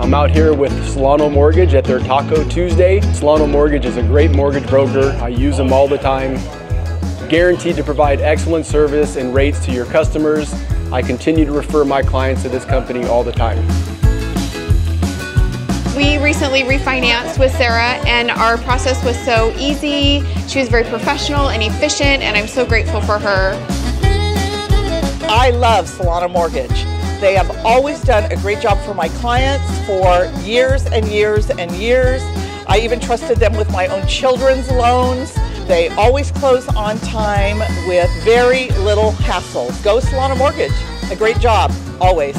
I'm out here with Solano Mortgage at their Taco Tuesday. Solano Mortgage is a great mortgage broker. I use them all the time. Guaranteed to provide excellent service and rates to your customers. I continue to refer my clients to this company all the time. We recently refinanced with Sara and our process was so easy. She was very professional and efficient and I'm so grateful for her. I love Solano Mortgage. They have always done a great job for my clients for years and years and years. I even trusted them with my own children's loans. They always close on time with very little hassle. Go Solano Mortgage. A great job, always.